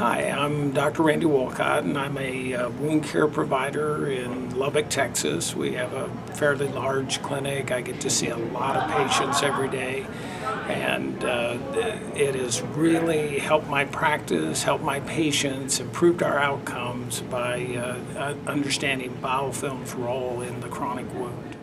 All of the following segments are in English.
Hi, I'm Dr. Randy Wolcott, and I'm a uh, wound care provider in Lubbock, Texas. We have a fairly large clinic. I get to see a lot of patients every day, and uh, it has really helped my practice, helped my patients, improved our outcomes by uh, understanding biofilm's role in the chronic wound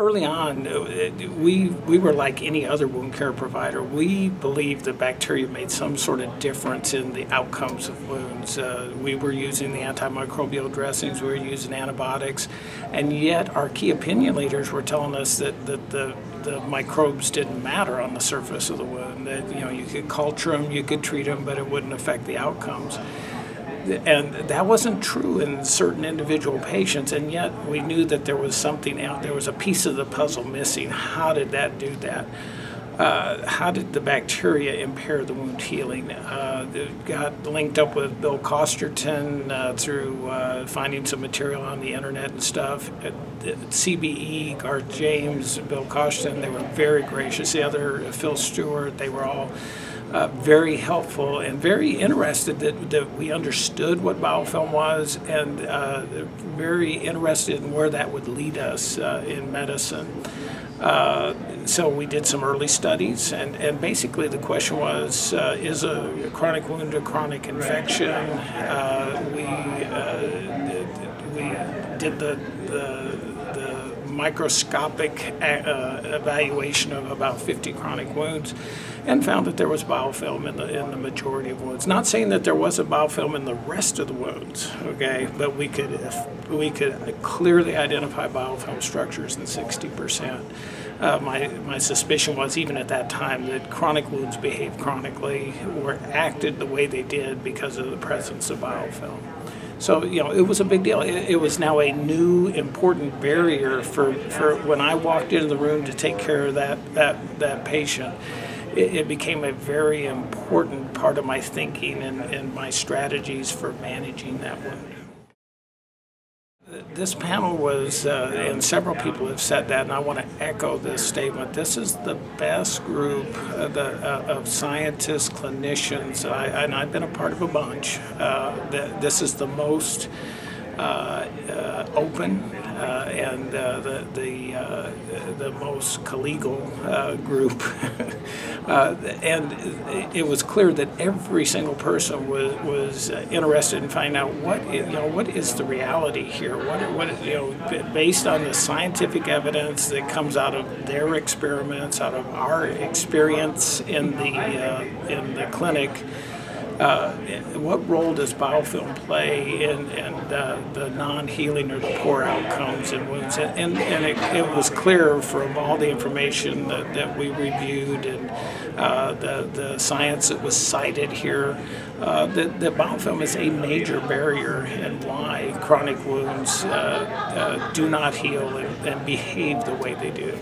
early on, uh, we we were like any other wound care provider. We believed that bacteria made some sort of difference in the outcomes of wounds. Uh, we were using the antimicrobial dressings, we were using antibiotics, and yet our key opinion leaders were telling us that, that the the microbes didn't matter on the surface of the wound. That you know you could culture them, you could treat them, but it wouldn't affect the outcomes and that wasn't true in certain individual patients and yet we knew that there was something out there was a piece of the puzzle missing how did that do that uh, how did the bacteria impair the wound healing? Uh, got linked up with Bill Costerton uh, through uh, finding some material on the internet and stuff. At CBE, Garth James, Bill Costerton, they were very gracious. The other, Phil Stewart, they were all uh, very helpful and very interested that, that we understood what biofilm was and uh, very interested in where that would lead us uh, in medicine. Uh, so we did some early studies, and, and basically the question was, uh, is a chronic wound a chronic infection? Uh, we, we did the, the, the microscopic evaluation of about 50 chronic wounds and found that there was biofilm in the in the majority of wounds. Not saying that there wasn't biofilm in the rest of the wounds, okay, but we could we could clearly identify biofilm structures in 60 percent. Uh, my, my suspicion was even at that time that chronic wounds behaved chronically or acted the way they did because of the presence of biofilm. So, you know, it was a big deal. It, it, was now a new important barrier for, for when I walked into the room to take care of that, that, that patient it, it, became a very important part of my thinking and, and my strategies for managing that wound. This panel was, uh, and several people have said that, and I want to echo this statement. This is the best group of, the, uh, of scientists, clinicians, I, and I've been a part of a bunch. Uh, this is the most uh, uh, open uh, Uh, and uh, the the uh, the most collegial group, and it was clear that every single person was was interested in finding out what you know what is the reality here. What what you know based on the scientific evidence that comes out of their experiments, out of our experience in the in the clinic. Uh, what role does biofilm play in, in uh, the non-healing or the poor outcomes in wounds? And, and it, it, was clear from all the information that, that we reviewed and uh, the, the science that was cited here uh, that, that biofilm is a major barrier in why chronic wounds uh, do not heal and, and behave the way they do.